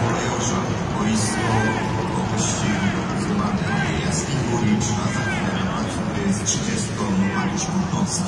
kolejorza. Boisko gości zgromadzenie Jaskiń Górnicza. Z 30 Mariusz Kurkowski.